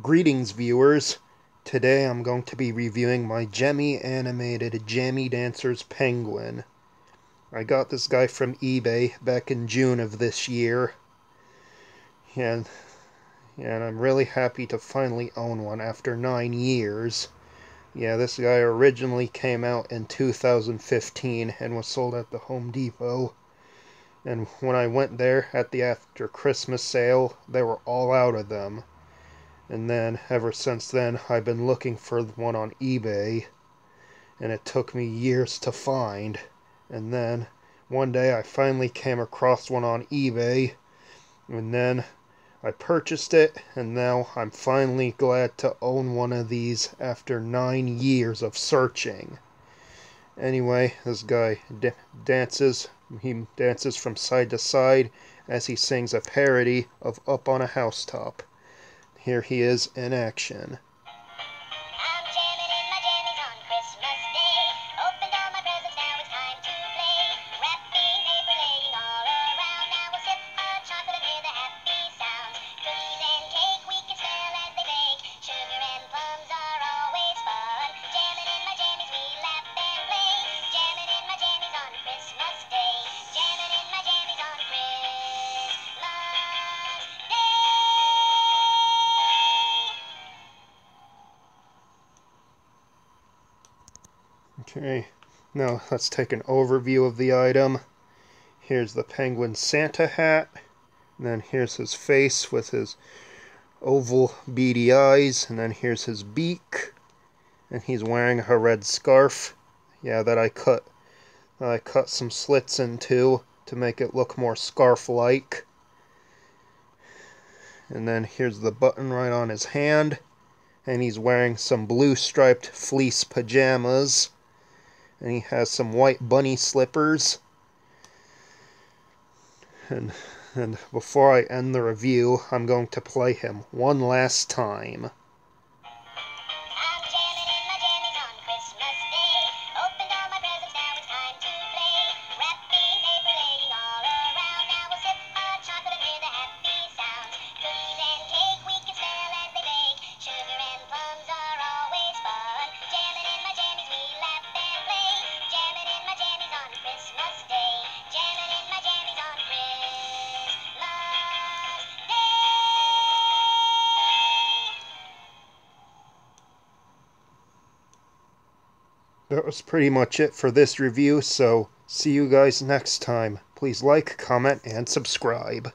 Greetings, viewers. Today I'm going to be reviewing my Gemmy animated Jammie Dancers Penguin. I got this guy from eBay back in June of this year. And, and I'm really happy to finally own one after nine years. Yeah, this guy originally came out in 2015 and was sold at the Home Depot. And when I went there at the after Christmas sale, they were all out of them and then ever since then I've been looking for one on eBay. And it took me years to find. And then one day I finally came across one on eBay. And then I purchased it. And now I'm finally glad to own one of these after nine years of searching. Anyway this guy dances. He dances from side to side as he sings a parody of Up on a Housetop here he is in action. Okay, now let's take an overview of the item. Here's the penguin Santa hat. And then here's his face with his oval beady eyes. And then here's his beak. And he's wearing a red scarf. Yeah, that I cut I cut some slits into to make it look more scarf-like. And then here's the button right on his hand. And he's wearing some blue striped fleece pajamas and he has some white bunny slippers. And, and before I end the review, I'm going to play him one last time. That was pretty much it for this review, so see you guys next time. Please like, comment, and subscribe.